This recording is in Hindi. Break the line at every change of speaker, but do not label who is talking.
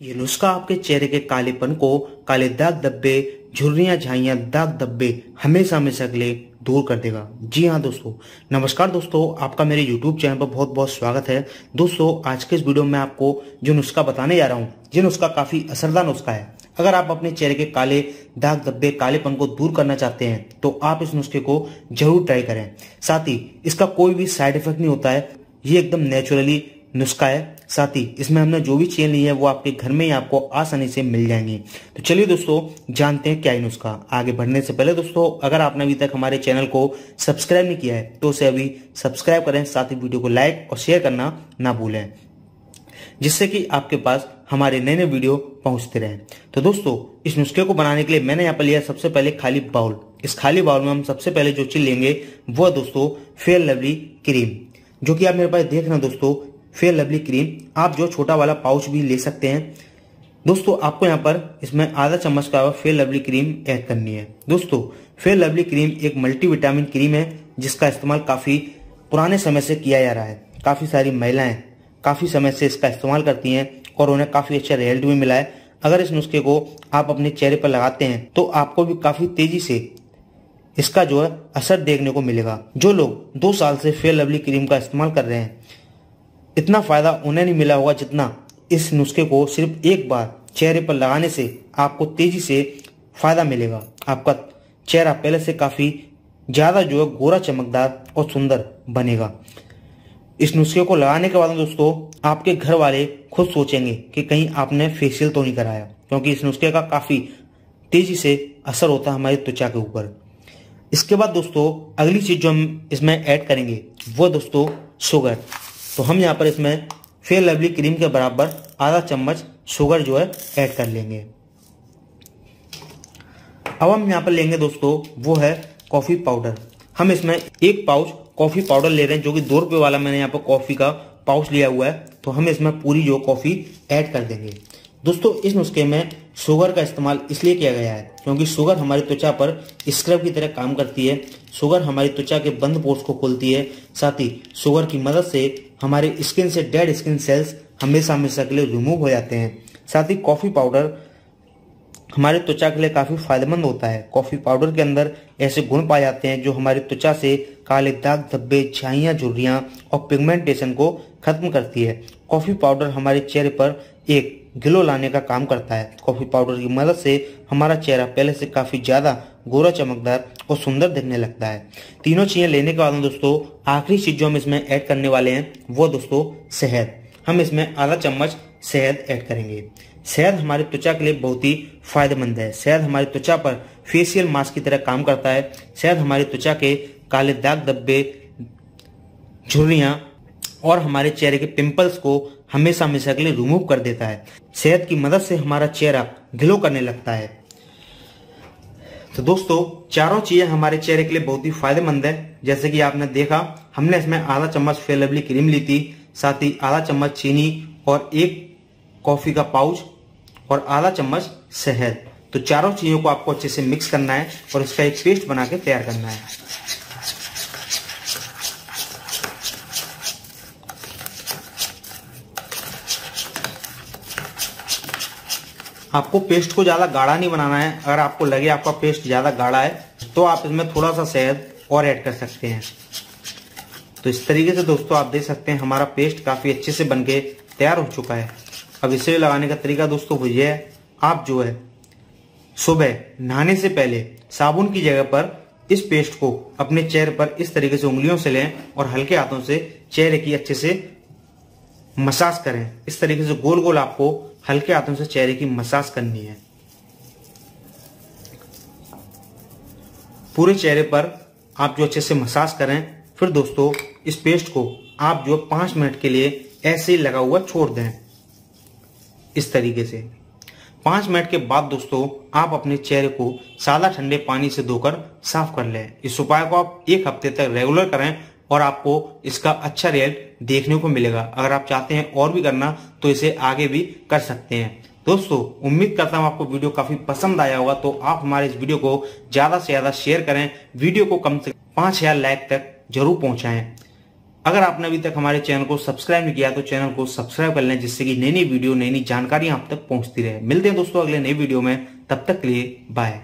ये नुस्खा आपके चेहरे के कालेपन को काले दाग धब्बे, झुर्रियाँ, झाइयाँ, दाग धब्बे हमेशा हमेशा के लिए दूर कर देगा। जी हाँ दोस्तों, नमस्कार दोस्तों, आपका मेरे YouTube चैनल पर बहुत बहुत स्वागत है। दोस्तों, आज के इस वीडियो में आपको जो नुस्खा बताने जा रहा हूँ। ये नुस्खा काफ़ी असरदार नुस्खा है। अगर आप अपने चेहरे के काले दाग धब्बे, कालेपन को दूर करना चाहते हैं तो आप इस नुस्खे को ज़रूर ट्राई करें। साथ ही इसका कोई भी साइड इफ़ेक्ट नहीं होता है। ये एकदम नेचुरली नुस्खा है। साथ ही इसमें हमने जो भी चेन ली है, वो आपके घर में ही आपको आसानी से मिल जाएँगी। तो चलिए दोस्तों, जानते हैं क्या है नुस्खा। आगे बढ़ने से पहले दोस्तों, अगर आपने अभी तक हमारे चैनल को सब्सक्राइब नहीं किया है तो उसे अभी सब्सक्राइब करें, साथ ही वीडियो को लाइक और शेयर करना ना भूलें, जिससे कि आपके पास हमारे नए नए वीडियो पहुँचते रहे। तो दोस्तों, इस नुस्खे को बनाने के लिए मैंने यहाँ पर लिया सबसे पहले खाली बाउल। इस खाली बाउल में हम सबसे पहले जो चीज़ लेंगे, वो दोस्तों, फेयर लवली क्रीम। जो कि आप मेरे पास देख रहे हैं दोस्तों फेयर लवली क्रीम, आप जो छोटा वाला पाउच भी ले सकते हैं। दोस्तों, आपको यहाँ पर इसमें आधा चम्मच का फेयर लवली क्रीम ऐड करनी है। दोस्तों फेयर लवली क्रीम एक मल्टीविटामिन क्रीम है, जिसका इस्तेमाल काफ़ी पुराने समय से किया जा रहा है। काफ़ी सारी महिलाएँ काफ़ी समय से इसका इस्तेमाल करती हैं और उन्हें काफ़ी अच्छा रिज़ल्ट भी मिला है। अगर इस नुस्खे को आप अपने चेहरे पर लगाते हैं तो आपको भी काफ़ी तेज़ी से इसका जो है असर देखने को मिलेगा। जो लोग दो साल से फेयर लवली क्रीम का इस्तेमाल कर रहे हैं इतना फ़ायदा उन्हें नहीं मिला होगा जितना इस नुस्खे को सिर्फ़ एक बार चेहरे पर लगाने से आपको तेज़ी से फ़ायदा मिलेगा। आपका चेहरा पहले से काफ़ी ज़्यादा जो है गोरा, चमकदार और सुंदर बनेगा। इस नुस्खे को लगाने के बाद दोस्तों, आपके घर वाले खुद सोचेंगे कि कहीं आपने फेशियल तो नहीं कराया, क्योंकि इस नुस्खे का काफ़ी तेज़ी से असर होता है हमारी त्वचा के ऊपर। इसके बाद दोस्तों, अगली चीज़ जो हम इसमें ऐड करेंगे, वो दोस्तों शुगर तो हम यहाँ पर इसमें फेयर लवली क्रीम के बराबर आधा चम्मच शुगर जो है ऐड कर लेंगे। अब हम यहाँ पर लेंगे दोस्तों, वो है कॉफ़ी पाउडर। हम इसमें एक पाउच कॉफ़ी पाउडर ले रहे हैं, जो कि दो रुपए वाला मैंने यहाँ पर कॉफ़ी का पाउच लिया हुआ है। तो हम इसमें पूरी जो कॉफ़ी ऐड कर देंगे। दोस्तों, इस नुस्खे में शुगर का इस्तेमाल इसलिए किया गया है क्योंकि शुगर हमारी त्वचा पर स्क्रब की तरह काम करती है। शुगर हमारी त्वचा के बंद पोर्स को खोलती है। साथ ही शुगर की मदद से हमारे स्किन से डेड स्किन सेल्स हमेशा हमेशा के लिए रिमूव हो जाते हैं। साथ ही कॉफ़ी पाउडर हमारे त्वचा के लिए काफ़ी फ़ायदेमंद होता है। कॉफ़ी पाउडर के अंदर ऐसे गुण पाए जाते हैं जो हमारी त्वचा से काले दाग, धब्बे, छाइया, झुर्रियाँ और पिगमेंटेशन को खत्म करती है। कॉफ़ी पाउडर हमारे चेहरे पर एक ग्लो लाने का काम करता है। कॉफ़ी पाउडर की मदद से हमारा चेहरा पहले से काफ़ी ज़्यादा गोरा, चमकदार और सुंदर दिखने लगता है। तीनों चीज़ें लेने के बाद दोस्तों, आखिरी चीज़ जो हम इसमें ऐड करने वाले हैं, वो दोस्तों, शहद। हम इसमें आधा चम्मच शहद ऐड करेंगे। शहद हमारी त्वचा के लिए बहुत ही फ़ायदेमंद है। शहद हमारी त्वचा पर फेशियल मास्क की तरह काम करता है। शहद हमारी त्वचा के काले दाग, धब्बे, झुर्रियाँ और हमारे चेहरे के पिंपल्स को हमेशा हमेशा के लिए रिमूव कर देता है। सेहत की मदद से हमारा चेहरा ग्लो करने लगता है। तो दोस्तों, चारों चीज़ें हमारे चेहरे के लिए बहुत ही फ़ायदेमंद है। जैसे कि आपने देखा, हमने इसमें आधा चम्मच फेलबली क्रीम ली थी, साथ ही आधा चम्मच चीनी और एक कॉफ़ी का पाउच और आधा चम्मच शहद। तो चारों चीज़ों को आपको अच्छे से मिक्स करना है और इसका एक पेस्ट बना के तैयार करना है। आपको पेस्ट को ज़्यादा गाढ़ा नहीं बनाना है। अगर आपको लगे आपका पेस्ट ज़्यादा गाढ़ा है तो आप इसमें थोड़ा सा शहद और ऐड कर सकते हैं। तो इस तरीके से दोस्तों आप देख सकते हैं, हमारा पेस्ट काफ़ी अच्छे से बनके तैयार हो चुका है। अब इसे लगाने का तरीका दोस्तों वो ये है, आप जो है, सुबह नहाने से पहले साबुन की जगह पर इस पेस्ट को अपने चेहरे पर इस तरीके से उंगलियों से लें और हल्के हाथों से चेहरे की अच्छे से मसाज करें। इस तरीके से गोल गोल आपको हल्के हाथों से चेहरे की मसाज करनी है। पूरे चेहरे पर आप जो अच्छे से मसाज करें, फिर दोस्तों, इस पेस्ट को आप जो पाँच मिनट के लिए ऐसे ही लगा हुआ छोड़ दें। इस तरीके से। पाँच मिनट के बाद दोस्तों, आप अपने चेहरे को सादा ठंडे पानी से धोकर साफ़ कर लें। इस उपाय को आप एक हफ़्ते तक रेगुलर करें और आपको इसका अच्छा रिज़ल्ट देखने को मिलेगा। अगर आप चाहते हैं और भी करना तो इसे आगे भी कर सकते हैं। दोस्तों, उम्मीद करता हूँ आपको वीडियो काफ़ी पसंद आया होगा तो आप हमारे इस वीडियो को ज़्यादा से ज़्यादा शेयर करें। वीडियो को कम से पाँच हज़ार लाइक तक ज़रूर पहुंचाएँ। अगर आपने अभी तक हमारे चैनल को सब्सक्राइब नहीं किया तो चैनल को सब्सक्राइब कर लें, जिससे कि नई नई वीडियो नई नई जानकारी आप तक पहुँचती रहे। मिलते हैं दोस्तों अगले नई वीडियो में। तब तक के लिए बाय।